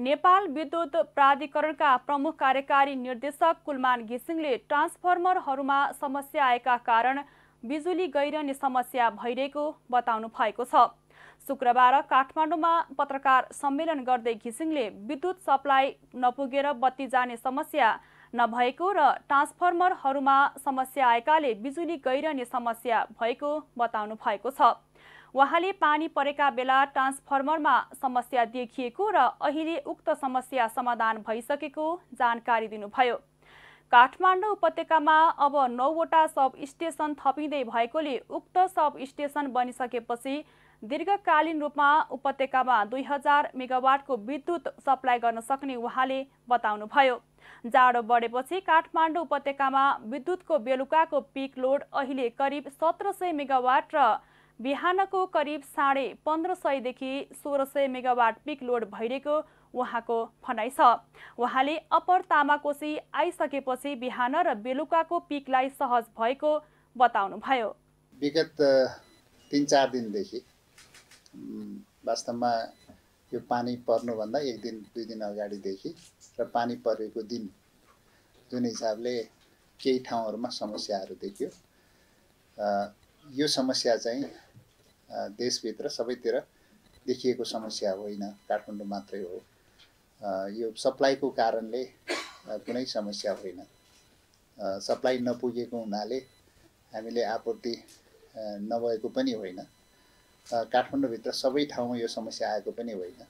नेपाल विद्युत प्राधिकरणका प्रमुख कार्यकारी निर्देशक कुलमान घिसिङले ट्रान्सफर्मरहरूमा समस्या आएका कारण बिजुली गइरहने समस्या भइरहेको बताउनु भएको छ। शुक्रबार काठमाडौँमा पत्रकार सम्मेलन गर्दै घिसिङले विद्युत सप्लाई नपुगेर बत्ती जाने समस्या नभएको र ट्रान्सफर्मरहरूमा समस्या आएकाले बिजुली गइरहने समस्या भएको बताउनु भएको छ। उहाँले पानी परेका बेला ट्रान्सफर्मरमा समस्या देखिएको र अहिले उक्त समस्या समाधान भइसकेको जानकारी दिनुभयो। काठमाडौँ उपत्यकामा अब नौवटा सब स्टेसन थपिँदै भएकोले उक्त सब स्टेसन बनिसकेपछि दीर्घकालीन रूपमा उपत्यकामा दुई हजार मेगावाटको विद्युत सप्लाई गर्न सक्ने उहाँले बताउनुभयो। जाडो बढेपछि काठमाडौँ उपत्यकामा विद्युतको बेलुकाको पिक लोड अहिले करिब सत्र सय मेगावाट र बिहानको करिब साढे पन्ध्र सयदेखि सोह्र सय मेगावाट पिक लोड भइरहेको उहाँको भनाइ छ। उहाँले अप्पर तामाकोसी आइसकेपछि बिहान र बेलुकाको पिकलाई सहज भएको बताउनुभयो। विगत तिन चार दिनदेखि वास्तवमा यो पानी पर्नुभन्दा एक दिन दुई दिन अगाडिदेखि र पानी परेको दिन जुन हिसाबले केही ठाउँहरूमा समस्याहरू देखियो। यो समस्या चाहिँ देशभित्र सबैतिर देखिएको समस्या होइन? काठमाडौँ मात्रै हो। यो सप्लाईको कारणले कुनै समस्या होइन। सप्लाई नपुगेको हुनाले हामीले आपूर्ति नभएको पनि होइन। काठमाडौँभित्र सबै ठाउँमा यो समस्या आएको पनि होइन।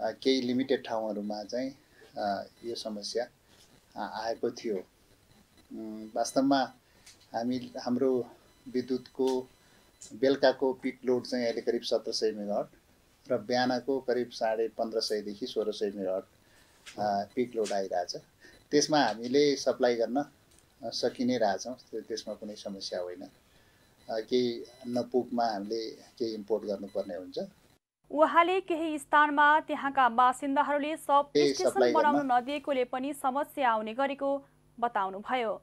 केही लिमिटेड ठाउँहरूमा चाहिँ यो समस्या आएको थियो। वास्तवमा हामी हाम्रो विद्युतको बेलुकाको पिक लोड चाहिँ अहिले करिब सत्र सय मेगावट र बिहानको करिब साढे पन्ध्र सयदेखि सोह्र सय मेगावट पिक लोड आइरहेछ। त्यसमा हामीले सप्लाई गर्न सकि नै रहेछौँ। त्यसमा कुनै समस्या होइन। केही नपुगमा हामीले केही इम्पोर्ट गर्नुपर्ने हुन्छ। उहाँले केही स्थानमा त्यहाँका बासिन्दाहरूले सब स्टेसन बनाउन नदिएकोले पनि समस्या आउने गरेको बताउनुभयो।